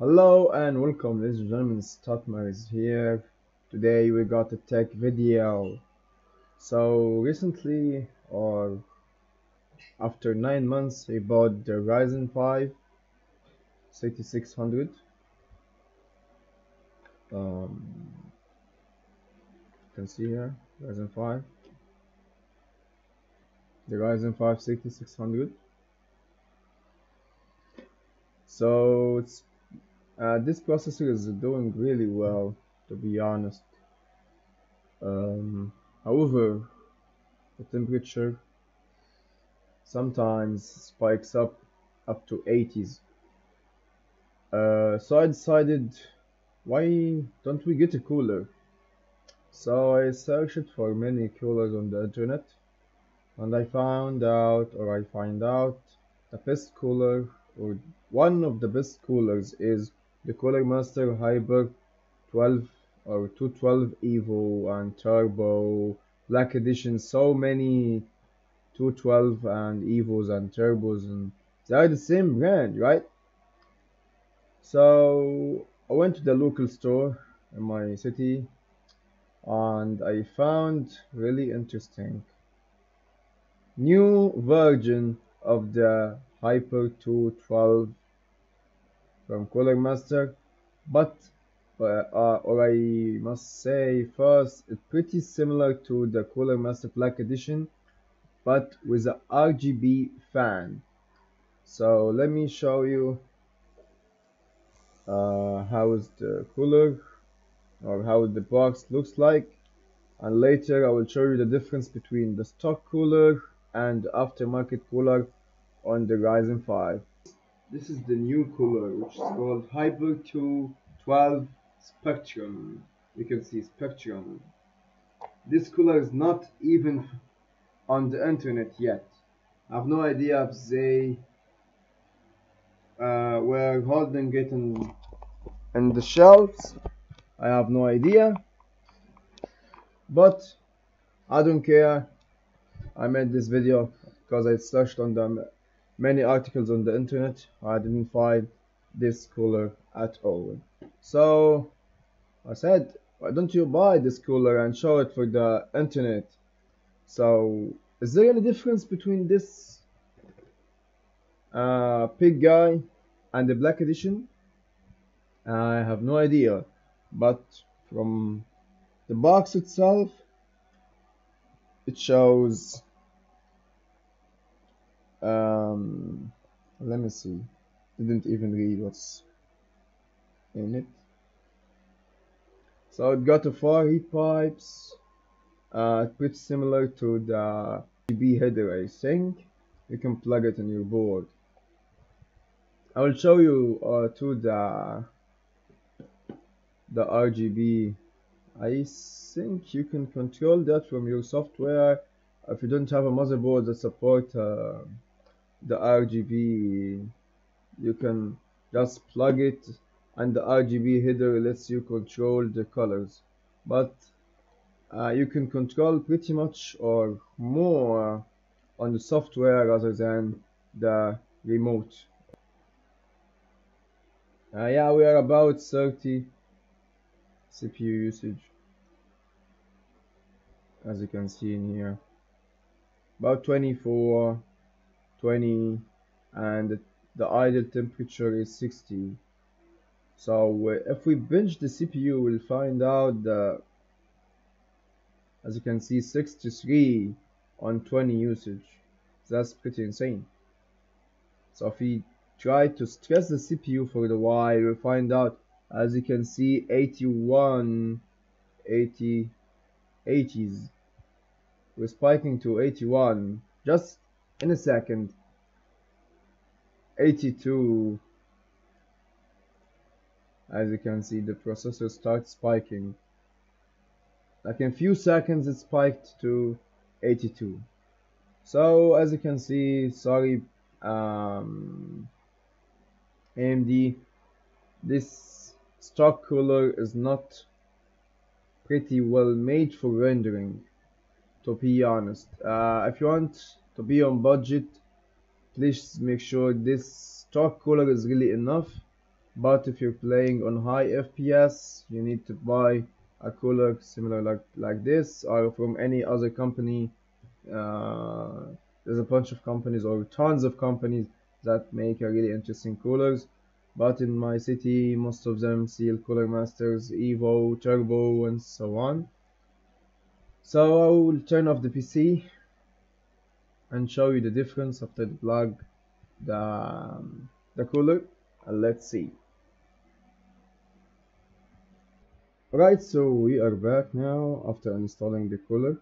Hello and welcome ladies and gentlemen, Statmer is here. Today we got a tech video. So recently or after 9 months I bought the Ryzen 5 6600 um, you can see here Ryzen 5 the Ryzen 5 6600 so it's uh, this processor is doing really well to be honest. Um, however the temperature sometimes spikes up up to 80s uh, so I decided why don't we get a cooler? So I searched for many coolers on the internet and I found out or I find out the best cooler or one of the best coolers is the Cooler Master Hyper 12 or 212 Evo and Turbo Black Edition so many 212 and Evos and Turbos and they are the same brand right? So I went to the local store in my city and I found really interesting. New version of the Hyper 212 from Cooler Master but uh, uh, or I must say first it's pretty similar to the Cooler Master Black Edition but with a RGB fan. So let me show you uh, how is the cooler or how the box looks like and later I will show you the difference between the stock cooler and aftermarket cooler on the Ryzen 5 this is the new cooler which is called Hyper 212 Spectrum. You can see Spectrum. This cooler is not even on the internet yet. I have no idea if they uh, were holding it in in the shelves. I have no idea. But I don't care. I made this video because I searched on the many articles on the internet. I didn't find this cooler at all. So I said why don't you buy this cooler and show it for the internet? So is there any difference between this uh, pig guy and the black edition? I have no idea. But from the box itself it shows um, let me see. Didn't even read what's in it. So it got a four heat pipes. Uh, pretty similar to the RGB header I think you can plug it in your board. I will show you uh, to the the RGB I think you can control that from your software. If you don't have a motherboard that support uh, the RGB you can just plug it and the RGB header lets you control the colors. But uh, you can control pretty much or more on the software rather than the remote. Uh, yeah we are about 30 CPU usage as you can see in here. About 24 20 and the idle temperature is 60 so uh, if we bench the CPU we'll find out that as you can see 63 on 20 usage. That's pretty insane. So if we try to stress the CPU for the while we'll find out as you can see 81 80 80s we're spiking to 81 just in a second. 82 as you can see the processor starts spiking. Like in few seconds it spiked to 82 so as you can see sorry um, AMD this stock cooler is not pretty well made for rendering to be honest. Uh, if you want to be on budget please make sure this stock cooler is really enough. But if you're playing on high FPS you need to buy a cooler similar like like this or from any other company. Uh, there's a bunch of companies or tons of companies that make a really interesting coolers. But in my city most of them seal cooler masters evo turbo and so on. So I will turn off the PC and show you the difference after the plug the, um, the cooler and let's see Alright, so we are back now after installing the cooler.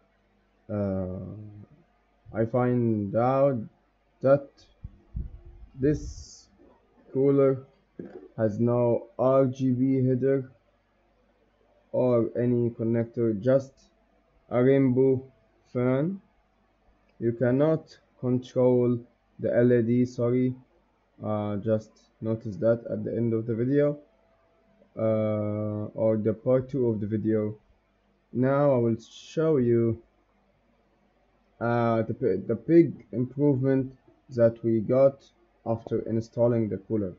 Uh, I find out that this cooler has no RGB header or any connector, just a rainbow fan. You cannot control the LED, sorry, uh, just notice that at the end of the video uh, or the part 2 of the video. Now I will show you uh, the, the big improvement that we got after installing the cooler.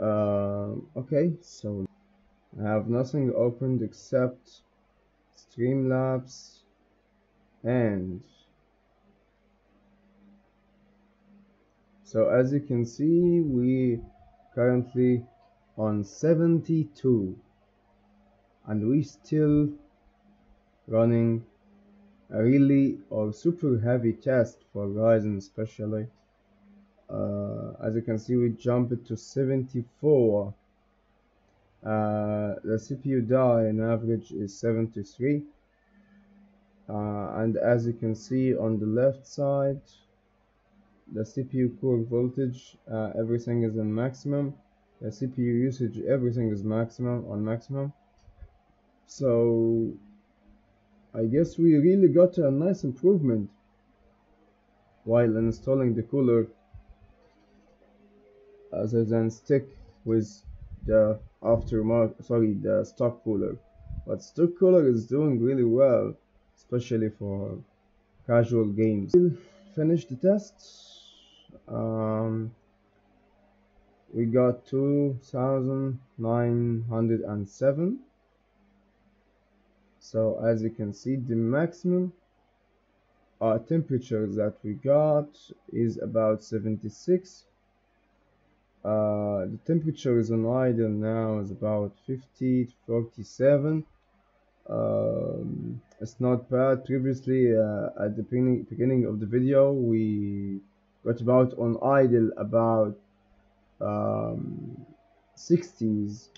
Uh, okay so I have nothing opened except Streamlabs and so as you can see we currently on 72 and we still running a really or super heavy test for Ryzen especially. Uh, as you can see we jumped to 74 uh, the CPU die in average is 73 uh, and as you can see on the left side the CPU core voltage uh, everything is in maximum. The CPU usage everything is maximum on maximum. So I guess we really got a nice improvement while installing the cooler other than stick with the aftermarket sorry the stock cooler. But stock cooler is doing really well especially for casual games. We'll finish the test um, we got 2907 so as you can see the maximum uh, temperature that we got is about 76 uh, the temperature is on idle now is about 50 to 47 um, it's not bad. Previously uh, at the beginning, beginning of the video we got about on idle about um, 60s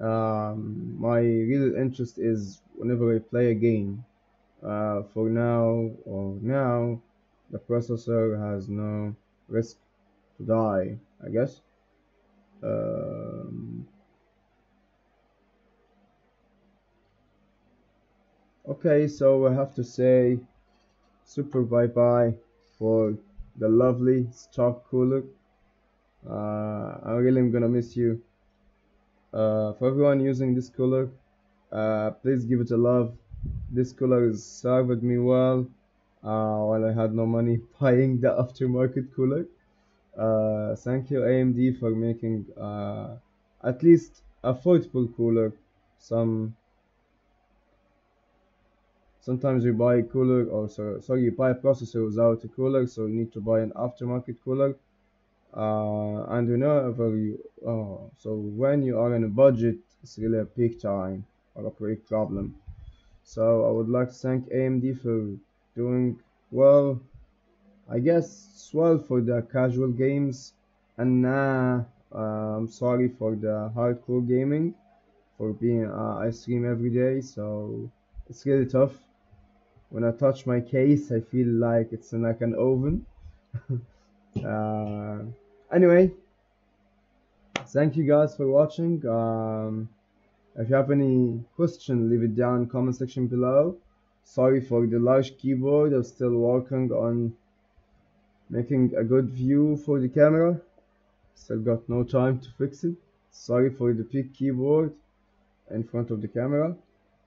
um, my real interest is whenever I play a game. Uh, for now or now the processor has no risk to die I guess. Um, okay so I have to say super bye bye for the lovely stock cooler uh, I really am gonna miss you. Uh, for everyone using this cooler uh, please give it a love. This cooler has served me well uh, while I had no money buying the aftermarket cooler uh, thank you AMD for making uh, at least affordable cooler some sometimes you buy cooler or so, sorry you buy a processor without a cooler so you need to buy an aftermarket cooler. Uh, and whenever you uh, so when you are in a budget it's really a peak time or a big problem. So I would like to thank AMD for doing well I guess well for the casual games. And nah uh, I'm sorry for the hardcore gaming for being uh, I stream every day. So it's really tough when I touch my case I feel like it's like an oven. Uh, anyway thank you guys for watching. Um, if you have any question leave it down in comment section below. Sorry for the large keyboard I'm still working on making a good view for the camera. Still got no time to fix it. Sorry for the big keyboard in front of the camera.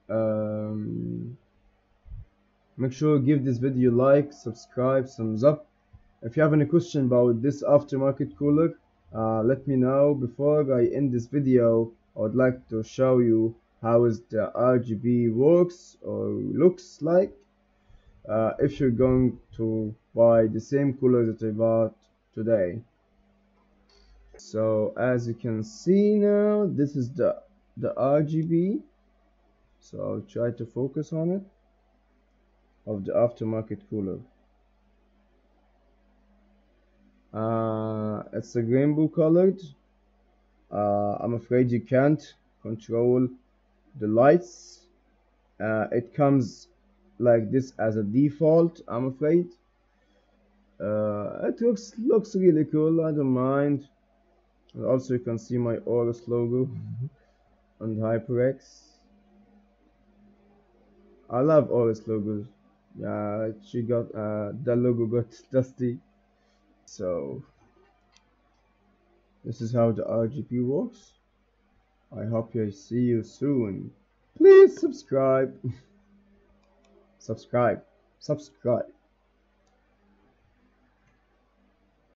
Um, make sure give this video like subscribe thumbs up. If you have any question about this aftermarket cooler uh, let me know. Before I end this video I would like to show you how is the RGB works or looks like. Uh, if you're going to buy the same cooler that I bought today. So as you can see now this is the the RGB so I'll try to focus on it of the aftermarket cooler uh, it's a rainbow colored. Uh, I'm afraid you can't control the lights. Uh, it comes like this as a default I'm afraid. Uh, it looks looks really cool I don't mind. And also you can see my Aorus logo on HyperX. I love Aorus logos yeah she got uh, that logo got dusty. So this is how the RGB works. I hope I see you soon. Please subscribe. Subscribe. Subscribe